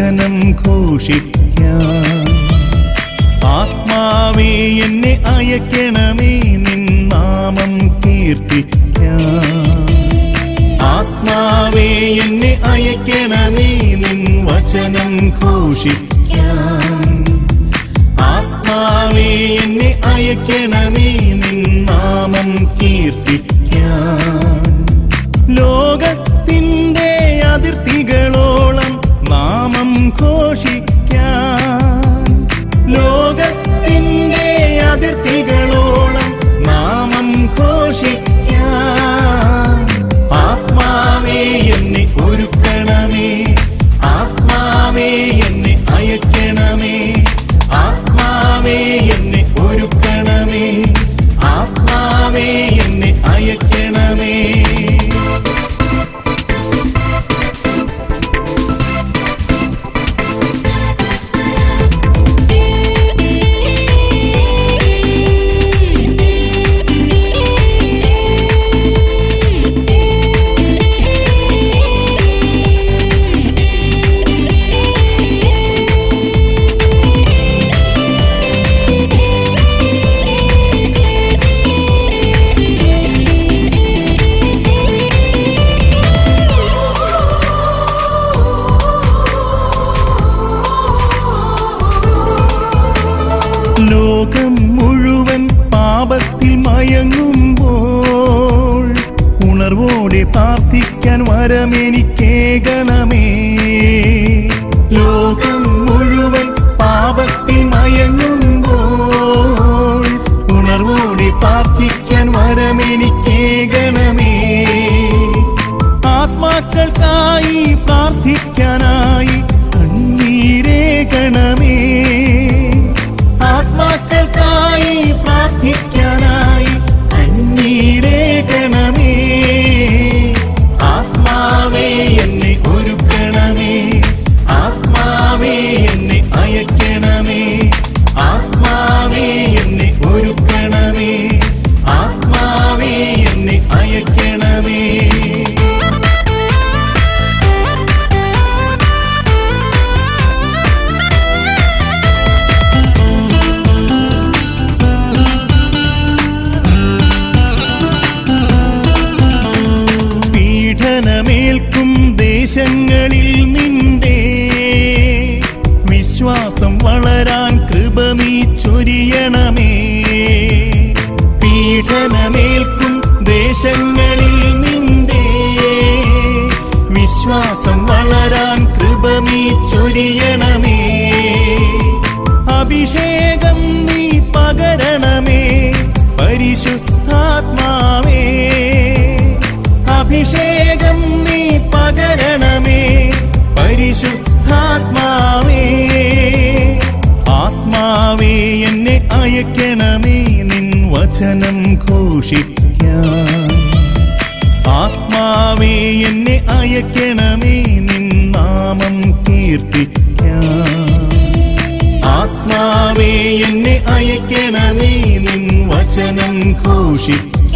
വചനം ഘോഷിക്കാം. ആത്മാവേ എന്നെ അയക്കണമേ നിൻ നാമം കീർത്തിക്കാം. ആത്മാവേ എന്നെ അയക്കണമേ നിൻ വചനം ഘോഷിക്കാം. ആത്മാവേ എന്നെ അയക്കണമേ നിൻ ഘോഷിക്കാൻ ലോകം മുഴുവൻ പാപത്തിൽ മയങ്ങുമ്പോൾ ഉണർവോടെ പ്രാർത്ഥിക്കാൻ വരമെനിക്കേകണമേ ലോകം മുഴുവൻ ദേശങ്ങളിൽ നിന്റെ വിശ്വാസം വളരാൻ കൃപ നീ ചൊരിയണമേ. പീഡനമേൽക്കും ദേശങ്ങളിൽ നിന്റെ വിശ്വാസം വളരാൻ കൃപ നീ ചൊരിയണമേ. എന്നെ അയക്കണമേ നിൻ വചനം ഘോഷിക്കാൻ ആത്മാവേ എന്നെ അയക്കണമേ നിൻ നാമം കീർത്തിക്കാൻ ആത്മാവേ എന്നെ അയക്കണമേ നിൻ വചനം ഘോഷിക്കാൻ